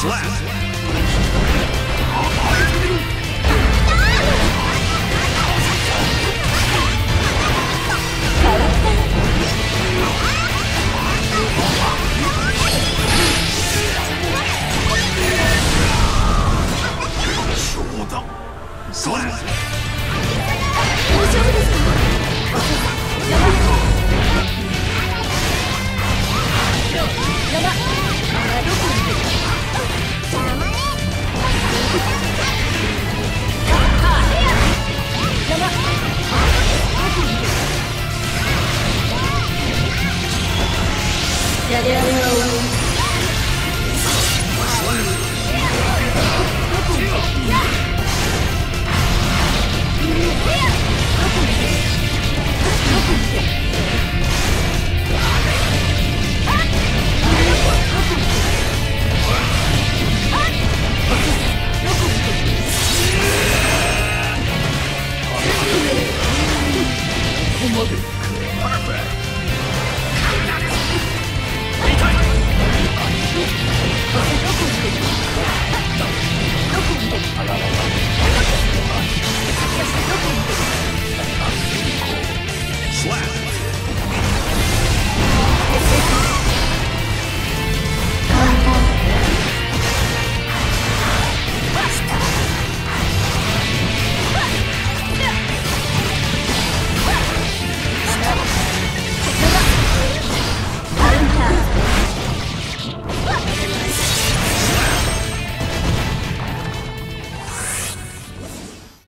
Slap! Jadi.